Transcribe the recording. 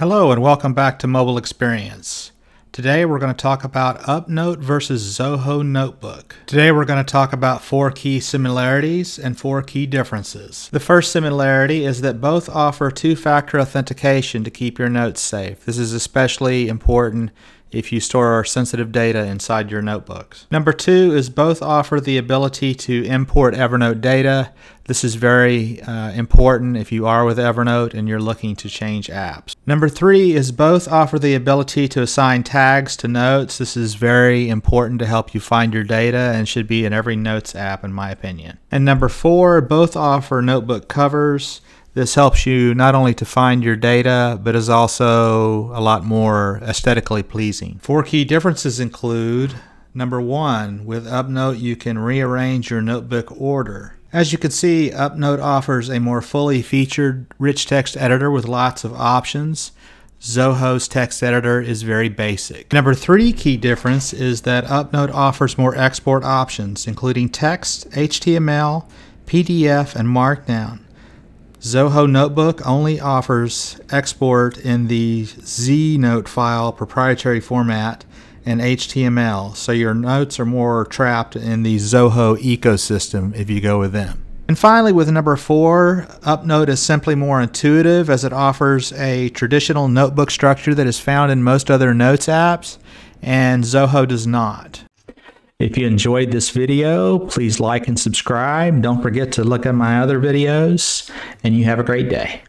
Hello and welcome back to Mobile Experience. Today we're going to talk about UpNote versus Zoho Notebook. Today we're going to talk about four key similarities and four key differences. The first similarity is that both offer two-factor authentication to keep your notes safe. This is especially important if you store our sensitive data inside your notebooks. Number two is both offer the ability to import Evernote data. This is very uh, important if you are with Evernote and you're looking to change apps. Number three is both offer the ability to assign tags to notes. This is very important to help you find your data and should be in every Notes app in my opinion. And number four, both offer notebook covers. This helps you not only to find your data, but is also a lot more aesthetically pleasing. Four key differences include number one, with UpNote, you can rearrange your notebook order. As you can see, UpNote offers a more fully featured rich text editor with lots of options. Zoho's text editor is very basic. Number three key difference is that UpNote offers more export options, including text, HTML, PDF, and Markdown. Zoho Notebook only offers export in the Z-Note file proprietary format and HTML, so your notes are more trapped in the Zoho ecosystem if you go with them. And finally, with number four, UpNote is simply more intuitive as it offers a traditional notebook structure that is found in most other Notes apps, and Zoho does not. If you enjoyed this video, please like and subscribe. Don't forget to look at my other videos, and you have a great day.